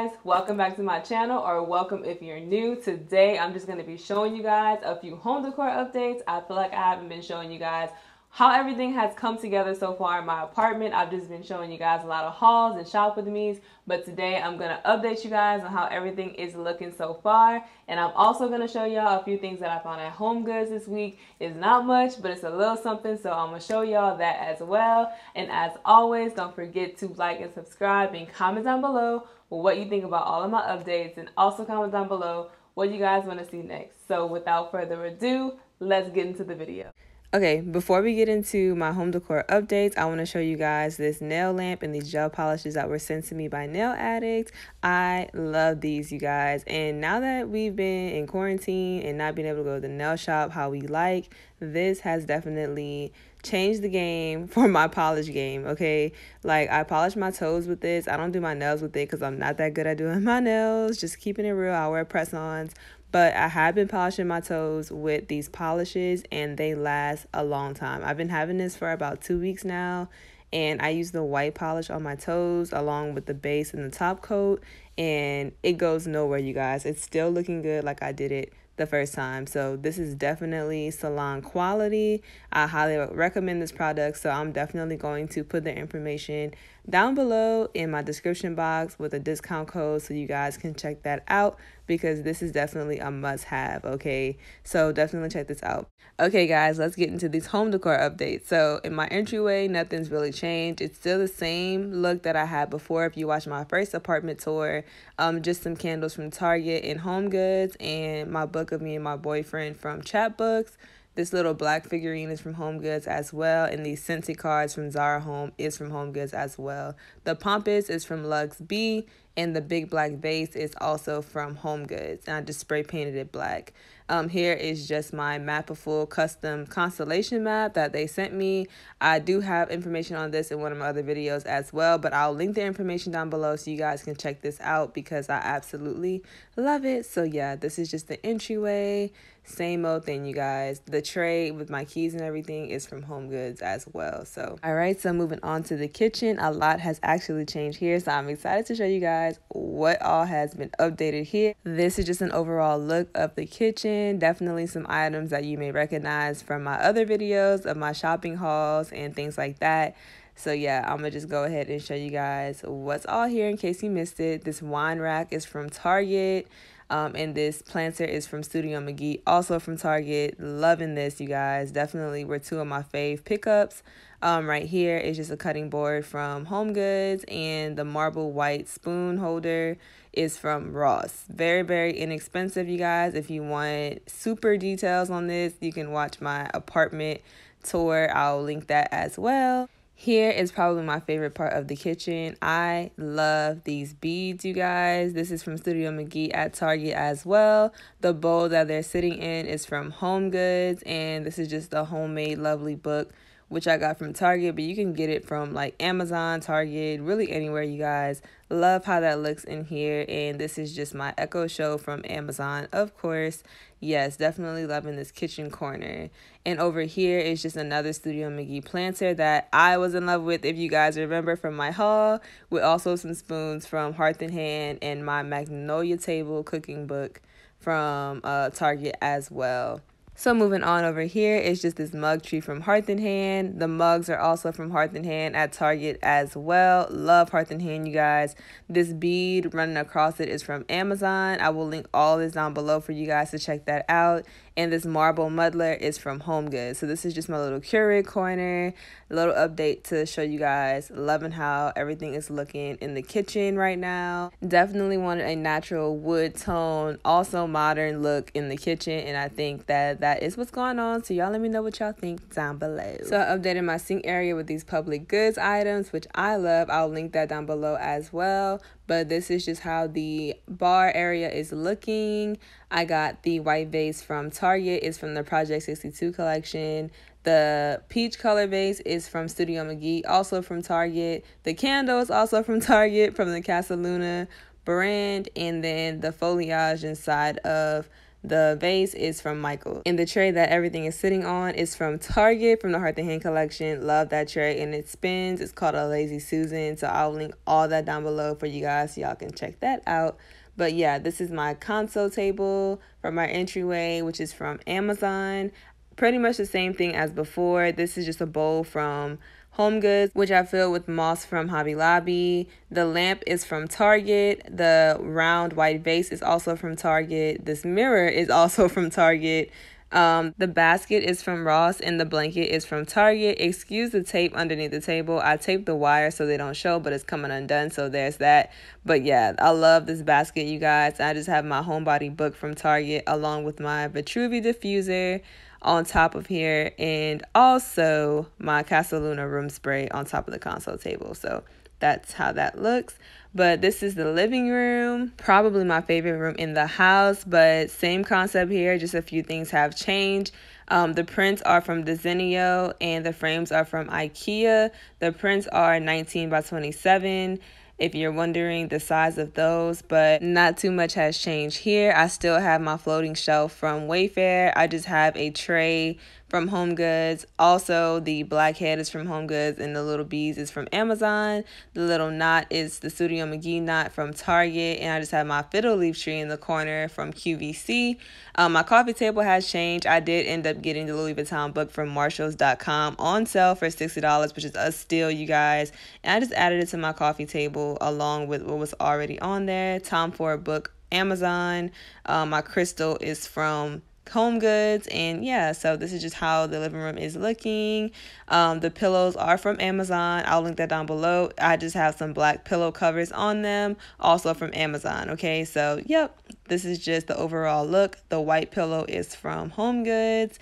Guys, welcome back to my channel or welcome if you're new. Today I'm just going to be showing you guys a few home decor updates. I feel like I haven't been showing you guys how everything has come together so far in my apartment. I've just been showing you guys a lot of hauls and shop with me's, but today I'm going to update you guys on how everything is looking so far. And I'm also going to show y'all a few things that I found at Home Goods this week. It's not much, but it's a little something, so I'm going to show y'all that as well. And as always, don't forget to like and subscribe and comment down below what you think about all of my updates and also comment down below what you guys want to see next. So without further ado, let's get into the video. Okay, before we get into my home decor updates, I want to show you guys this nail lamp and these gel polishes that were sent to me by Nail Addict. I love these, you guys. And now that we've been in quarantine and not being able to go to the nail shop how we like, this has definitely changed the game for my polish game, okay? Like, I polish my toes with this. I don't do my nails with it because I'm not that good at doing my nails. Just keeping it real. I wear press-ons. But I have been polishing my toes with these polishes and they last a long time. I've been having this for about two weeks now and I use the white polish on my toes along with the base and the top coat and it goes nowhere you guys. It's still looking good like I did it the first time. So this is definitely salon quality. I highly recommend this product. So I'm definitely going to put the information down below in my description box with a discount code so you guys can check that out because this is definitely a must have, okay? So definitely check this out. Okay guys, let's get into these home decor updates. So in my entryway, nothing's really changed. It's still the same look that I had before if you watched my first apartment tour. Um, just some candles from Target and Home Goods and my book of me and my boyfriend from Chatbooks. This little black figurine is from Home Goods as well, and these Scentsy cards from Zara Home is from Home Goods as well. The Pampas is from Lux B, and the big black vase is also from Home Goods, and I just spray painted it black. Um, here is just my Mapiful custom constellation map that they sent me. I do have information on this in one of my other videos as well, but I'll link the information down below so you guys can check this out because I absolutely love it. So yeah, this is just the entryway. Same old thing, you guys. The tray with my keys and everything is from Home Goods as well. So, all right, so moving on to the kitchen. A lot has actually changed here, so I'm excited to show you guys what all has been updated here. This is just an overall look of the kitchen. Definitely some items that you may recognize from my other videos of my shopping hauls and things like that. So yeah, I'm gonna just go ahead and show you guys what's all here in case you missed it. This wine rack is from Target. Um, and this planter is from Studio McGee, also from Target. Loving this, you guys. Definitely were two of my fave pickups. Um, right here is just a cutting board from Home Goods, and the marble white spoon holder is from Ross. Very, very inexpensive, you guys. If you want super details on this, you can watch my apartment tour. I'll link that as well. Here is probably my favorite part of the kitchen. I love these beads, you guys. This is from Studio McGee at Target as well. The bowl that they're sitting in is from Home Goods, and this is just a homemade lovely book which I got from Target, but you can get it from like Amazon, Target, really anywhere, you guys. Love how that looks in here. And this is just my Echo Show from Amazon, of course. Yes, definitely loving this kitchen corner. And over here is just another Studio McGee planter that I was in love with, if you guys remember from my haul, with also some spoons from Hearth and Hand and my Magnolia Table cooking book from uh, Target as well. So moving on over here is just this mug tree from Hearth and Hand. The mugs are also from Hearth and Hand at Target as well. Love Hearth and Hand, you guys. This bead running across it is from Amazon. I will link all this down below for you guys to check that out. And this marble muddler is from Home Goods. So this is just my little Keurig corner. A little update to show you guys. Loving how everything is looking in the kitchen right now. Definitely wanted a natural wood tone, also modern look in the kitchen. And I think that that is what's going on. So y'all let me know what y'all think down below. So I updated my sink area with these public goods items, which I love. I'll link that down below as well but this is just how the bar area is looking. I got the white vase from Target. It's from the Project 62 collection. The peach color vase is from Studio McGee, also from Target. The candle is also from Target, from the Casaluna brand. And then the foliage inside of The vase is from Michael. And the tray that everything is sitting on is from Target from the Hearth and Hand collection. Love that tray and it spins. It's called a Lazy Susan. So I'll link all that down below for you guys so y'all can check that out. But yeah, this is my console table for my entryway, which is from Amazon. Pretty much the same thing as before. This is just a bowl from Home Goods, which I filled with moss from Hobby Lobby. The lamp is from Target. The round white vase is also from Target. This mirror is also from Target. Um, the basket is from Ross and the blanket is from Target. Excuse the tape underneath the table. I taped the wire so they don't show, but it's coming undone, so there's that. But yeah, I love this basket, you guys. I just have my homebody book from Target along with my Vitruvi diffuser on top of here and also my Casaluna room spray on top of the console table. So that's how that looks. But this is the living room, probably my favorite room in the house, but same concept here, just a few things have changed. Um, the prints are from Desenio and the frames are from IKEA. The prints are 19 by 27 if you're wondering the size of those, but not too much has changed here. I still have my floating shelf from Wayfair. I just have a tray from Home Goods. Also, the black head is from Home Goods and the little bees is from Amazon. The little knot is the Studio McGee knot from Target. And I just have my fiddle leaf tree in the corner from QVC. Um, my coffee table has changed. I did end up getting the Louis Vuitton book from Marshalls.com on sale for $60, which is a steal, you guys. And I just added it to my coffee table along with what was already on there. Tom Ford book, Amazon. Um, my crystal is from home goods. And yeah so this is just how the living room is looking. Um, the pillows are from amazon. I'll link that down below. I just have some black pillow covers on them also from amazon okay? So yep this is just the overall look. The white pillow is from home goods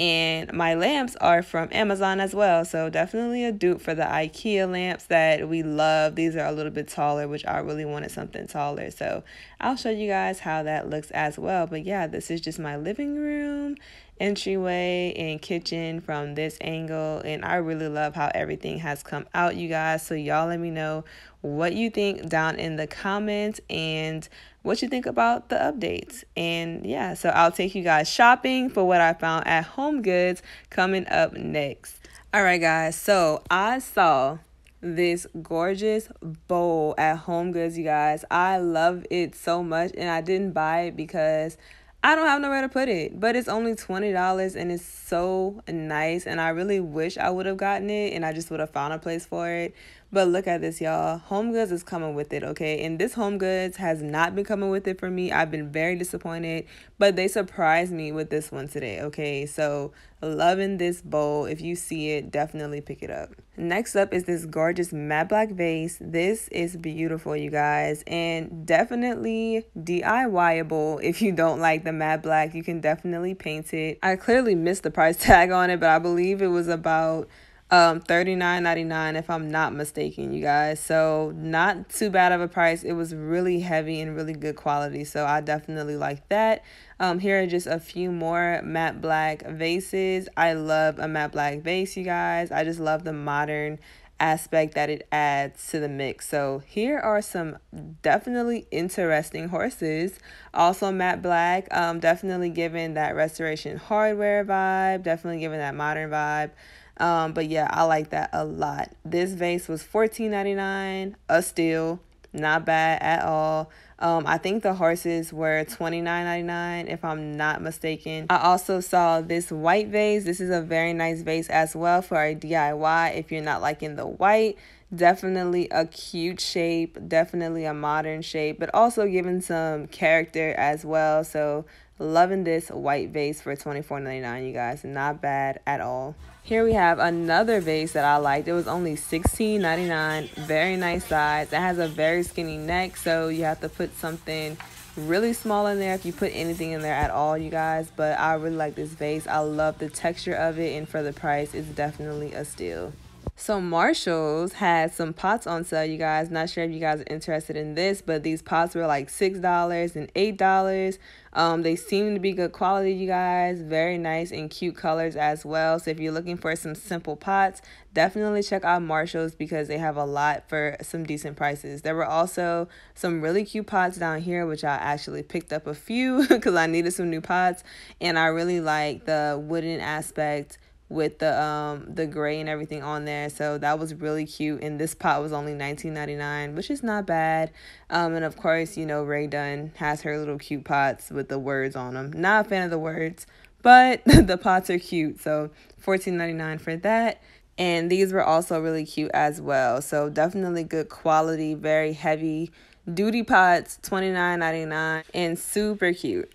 and my lamps are from Amazon as well. So definitely a dupe for the IKEA lamps that we love. These are a little bit taller, which I really wanted something taller. So I'll show you guys how that looks as well. But yeah, this is just my living room entryway and kitchen from this angle and I really love how everything has come out you guys so y'all let me know what you think down in the comments and what you think about the updates. And yeah, so I'll take you guys shopping for what I found at Home Goods coming up next. All right, guys, so I saw this gorgeous bowl at Home Goods, you guys. I love it so much, and I didn't buy it because I don't have nowhere to put it, but it's only $20 and it's so nice. And I really wish I would have gotten it and I just would have found a place for it. But look at this, y'all. Home Goods is coming with it, okay? And this Home Goods has not been coming with it for me. I've been very disappointed, but they surprised me with this one today, okay? So, loving this bowl. If you see it, definitely pick it up. Next up is this gorgeous matte black vase. This is beautiful, you guys, and definitely DIYable. If you don't like the matte black, you can definitely paint it. I clearly missed the price tag on it, but I believe it was about um 39.99 if i'm not mistaken you guys so not too bad of a price it was really heavy and really good quality so i definitely like that um here are just a few more matte black vases i love a matte black vase you guys i just love the modern aspect that it adds to the mix. So here are some definitely interesting horses. Also matte black, um, definitely giving that restoration hardware vibe, definitely giving that modern vibe. Um, but yeah, I like that a lot. This vase was $14.99, a steal, not bad at all. Um, I think the horses were $29.99 if I'm not mistaken. I also saw this white vase. This is a very nice vase as well for a DIY if you're not liking the white. Definitely a cute shape, definitely a modern shape, but also giving some character as well. So loving this white vase for $24.99, you guys. Not bad at all. Here we have another vase that I liked. It was only $16.99. Very nice size. It has a very skinny neck, so you have to put something really small in there if you put anything in there at all, you guys. But I really like this vase. I love the texture of it, and for the price, it's definitely a steal. So Marshalls had some pots on sale, you guys. Not sure if you guys are interested in this, but these pots were like $6 and $8. Um, they seem to be good quality, you guys. Very nice and cute colors as well. So if you're looking for some simple pots, definitely check out Marshalls because they have a lot for some decent prices. There were also some really cute pots down here, which I actually picked up a few because I needed some new pots. And I really like the wooden aspect with the um the gray and everything on there. So that was really cute. And this pot was only 19.99 which is not bad. Um and of course you know Rae Dunn has her little cute pots with the words on them not a fan of the words but the pots are cute. So 14.99 for that. And these were also really cute as well. So definitely good quality very heavy duty pots 29.99 and super cute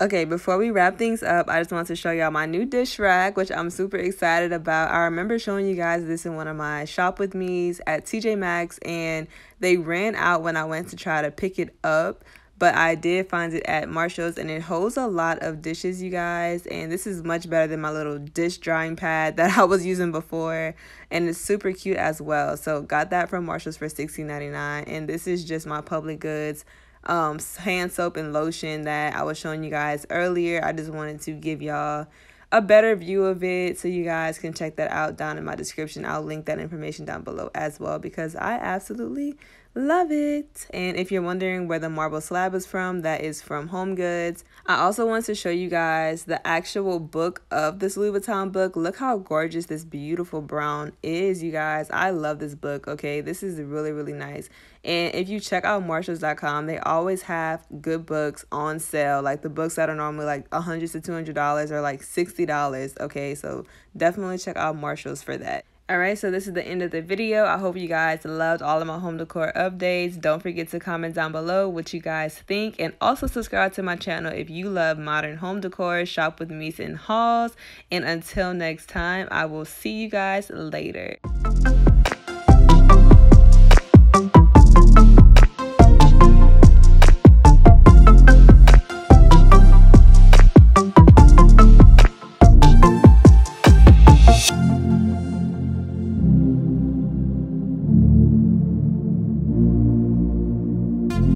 Okay, before we wrap things up, I just want to show y'all my new dish rack, which I'm super excited about. I remember showing you guys this in one of my shop with me's at TJ Maxx, and they ran out when I went to try to pick it up. But I did find it at Marshall's, and it holds a lot of dishes, you guys. And this is much better than my little dish drying pad that I was using before. And it's super cute as well. So got that from Marshall's for $16.99. And this is just my public goods um, hand soap and lotion that I was showing you guys earlier. I just wanted to give y'all a better view of it so you guys can check that out down in my description. I'll link that information down below as well because I absolutely love it. And if you're wondering where the marble slab is from, that is from Home Goods. I also want to show you guys the actual book of this Louis Vuitton book. Look how gorgeous this beautiful brown is, you guys. I love this book, okay? This is really, really nice. And if you check out Marshalls.com, they always have good books on sale. Like the books that are normally like 100 to $200 are like $60, okay? So definitely check out Marshalls for that. Alright, so this is the end of the video. I hope you guys loved all of my home decor updates. Don't forget to comment down below what you guys think. And also subscribe to my channel if you love modern home decor. Shop with me in hauls. And until next time, I will see you guys later.